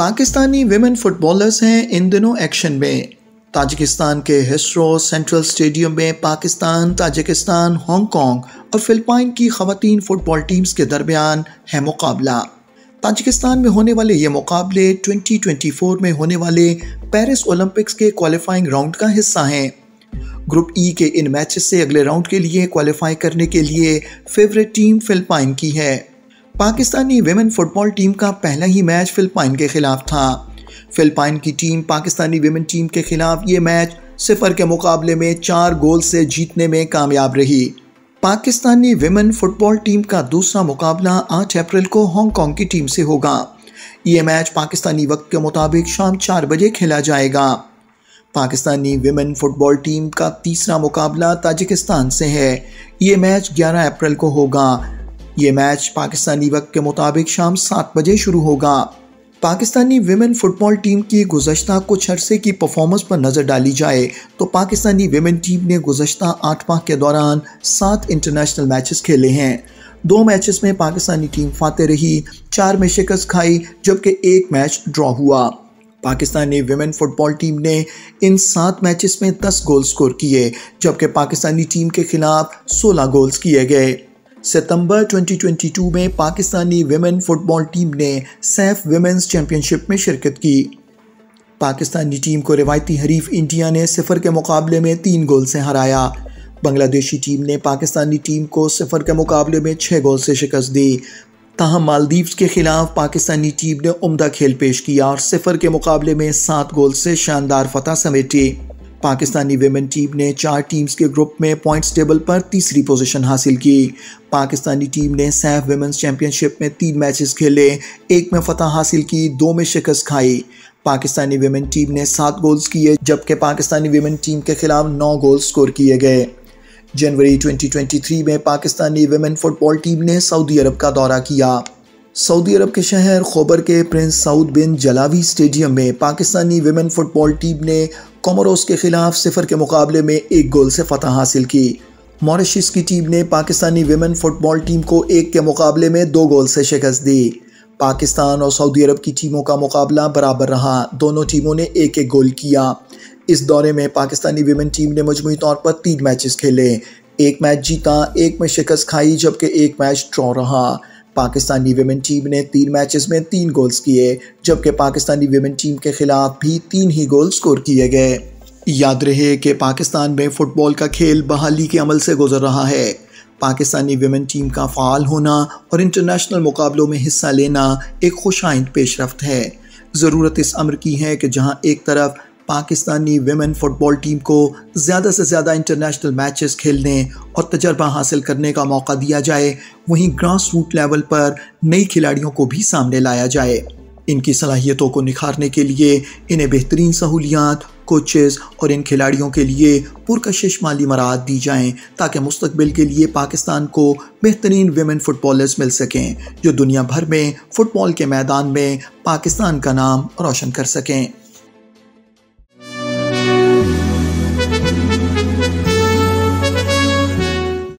Pakistani women footballers हैं इन दिनों action में। ताजिकिस्तान के हिस्ट्रो सेंट्रल स्टेडियम में पाकिस्तान, ताजिकिस्तान हांगकांग और फिलिपाइन की खातन फुटबॉल टीम्स के दरमियान है मुकाबला। ताजिकिस्तान में होने वाले ये मुकाबले 2024 में होने वाले पेरिस ओलंपिक्स के क्वालिफाइंग राउंड का हिस्सा हैं। ग्रुप ई के इन मैचेस से अगले राउंड के लिए क्वालिफाई करने के लिए फेवरेट टीम फिलिपाइन की है। पाकिस्तानी वेमेन फुटबॉल टीम का पहला ही मैच फिलिपाइन के खिलाफ था। फिलिपाइन की टीम पाकिस्तानी वेमेन टीम के खिलाफ ये मैच सिफर के मुकाबले में चार गोल से जीतने में कामयाब रही। पाकिस्तानी वेमेन फुटबॉल टीम का दूसरा मुकाबला आठ अप्रैल को हांगकांग की टीम से होगा। ये मैच पाकिस्तानी वक्त के मुताबिक शाम चार बजे खेला जाएगा। पाकिस्तानी विमेन फुटबॉल टीम का तीसरा मुकाबला ताजिकिस्तान से है। ये मैच 11 अप्रैल को होगा। ये मैच पाकिस्तानी वक्त के मुताबिक शाम सात बजे शुरू होगा। पाकिस्तानी विमेन फुटबॉल टीम की गुजशत कुछ अरसे की परफॉर्मेंस पर नज़र डाली जाए तो पाकिस्तानी विमेन टीम ने गुजशत आठ माह के दौरान सात इंटरनेशनल मैचेस खेले हैं। दो मैचेस में पाकिस्तानी टीम फाते रही, चार में शिकस्त खाई, जबकि एक मैच ड्रॉ हुआ। पाकिस्तानी विमेन फुटबॉल टीम ने इन सात मैचेस में दस गोल स्कोर किए, जबकि पाकिस्तानी टीम के खिलाफ सोलह गोल्स किए गए। सितंबर 2022 में पाकिस्तानी विमेन फुटबॉल टीम ने सैफ विमेंस चैम्पियनशिप में शिरकत की। पाकिस्तानी टीम को रिवायती हरीफ इंडिया ने सिफर के मुकाबले में तीन गोल से हराया। बांग्लादेशी टीम ने पाकिस्तानी टीम को सिफर के मुकाबले में छः गोल से शिकस्त दी। ताहम मालदीव्स के खिलाफ पाकिस्तानी टीम ने उम्दा खेल पेश किया और सिफर के मुकाबले में सात गोल से शानदार फतह समेटी। पाकिस्तानी वेमेन टीम ने चार टीम्स के ग्रुप में पॉइंट्स टेबल पर तीसरी पोजीशन हासिल की। पाकिस्तानी टीम ने सैफ वेमेंस चैंपियनशिप में तीन मैचेस खेले, एक में फतह हासिल की, दो में शिकस्त खाई। पाकिस्तानी वेमेन टीम ने सात गोल्स किए, जबकि पाकिस्तानी वेमेन टीम के खिलाफ नौ गोल स्कोर किए गए। जनवरी 2023 में पाकिस्तानी वेमेन फुटबॉल टीम ने सऊदी अरब का दौरा किया। सऊदी अरब के शहर खोबर के prince Saud bin Jalawi stadium में पाकिस्तानी वेमेन फुटबॉल टीम ने कोमोरोस के खिलाफ सिफर के मुकाबले में एक गोल से फतह हासिल की। मॉरिशस की टीम ने पाकिस्तानी वेमेन फुटबॉल टीम को एक के मुकाबले में दो गोल से शिकस्त दी। पाकिस्तान और सऊदी अरब की टीमों का मुकाबला बराबर रहा। दोनों टीमों ने एक एक गोल किया। इस दौरे में पाकिस्तानी वेमेन टीम ने मजमू तौर पर तीन मैचेस खेले। एक मैच जीता, एक में शिकस्त खाई, जबकि एक मैच ड्रॉ रहा। पाकिस्तानी विमेन टीम ने तीन मैचेस में तीन गोल्स किए, जबकि पाकिस्तानी विमेन टीम के खिलाफ भी तीन ही गोल स्कोर किए गए। याद रहे कि पाकिस्तान में फ़ुटबॉल का खेल बहाली के अमल से गुजर रहा है। पाकिस्तानी विमेन टीम का फ़ाल होना और इंटरनेशनल मुकाबलों में हिस्सा लेना एक खुशाइंद पेशरफ है। ज़रूरत इस अमर की है कि जहाँ एक तरफ़ पाकिस्तानी वेमेन फुटबॉल टीम को ज़्यादा से ज़्यादा इंटरनेशनल मैचेस खेलने और तजर्बा हासिल करने का मौका दिया जाए, वहीं ग्रास रूट लेवल पर नई खिलाड़ियों को भी सामने लाया जाए। इनकी सलाहियतों को निखारने के लिए, इन्हें बेहतरीन सहूलियात कोचेस और इन खिलाड़ियों के लिए पुरकशिश माली मराहत दी जाएँ, ताकि मुस्तबिल के लिए पाकिस्तान को बेहतरीन वेमेन फुटबॉलर्स मिल सकें, जो दुनिया भर में फ़ुटबॉल के मैदान में पाकिस्तान का नाम रोशन कर सकें।